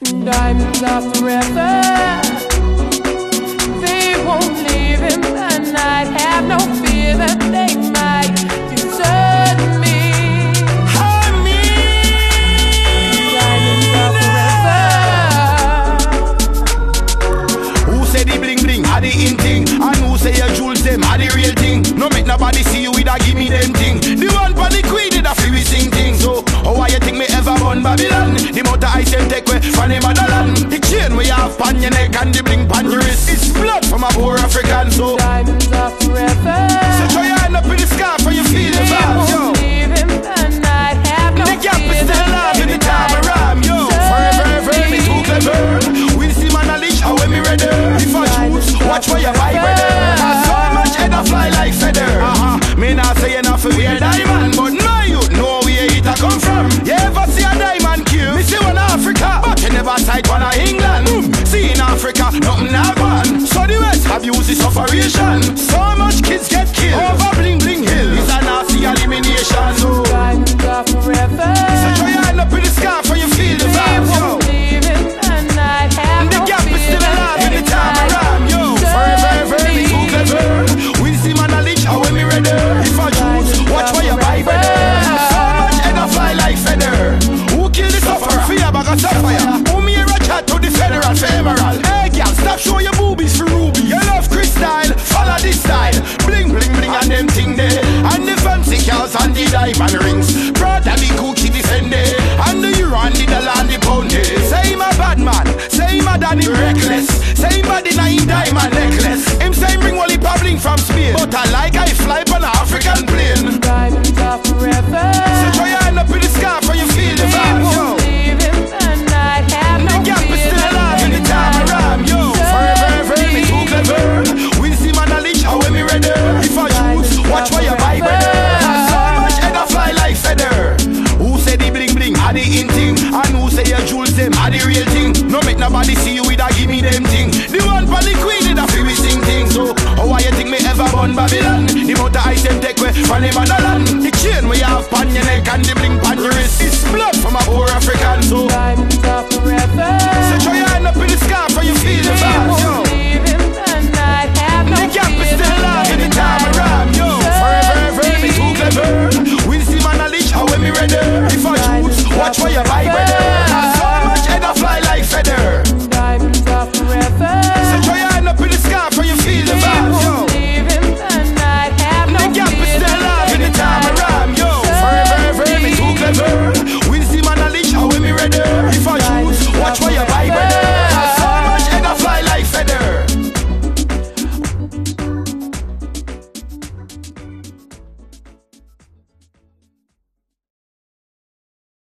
Diamonds are forever. They won't leave him, and I'd have no fear that they might desert me. Who say the bling bling, the in thing? And who say your jewels them, the real thing? No make nobody see you with give me pan your neck and the bling pan your wrist. It's blood from a poor African, so. Diamonds are forever. So throw your hand up in the sky for you feel the They vibes, yo. won't leave him, and I'd have no The gap is still alive in the time rhyme, yo. Forever, ever, me too clever. We see a leash, how when me ready. If I choose, watch where you buy brother. So much head a fly like feather. Uh-huh. Me not say enough for wear diamond, but my ephemeral. Hey, girl, stop show your boobies for ruby. You love crystal, follow this style. Bling, bling, bling, and them thing there. And the fancy cars and the diamond rings. Brother, the cookie defender. And the euro and the dollar and the pound there. Say him a bad man, say him a danny reckless. Say him a deny him diamond necklace. Him say him bring Wally Pabling from Spain. But I like I fly on an African plane. Diamonds are forever. are the in thing. And who say your jewels them are the real thing. No make nobody see you without give me them thing. The one for the queen is a free sing thing. So how are you think me ever born Babylon? The motor I item take away from the motherland. The chain we have pan your neck and the bling pan your wrist. It's blood from a poor African. So diamonds are forever.